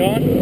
gone.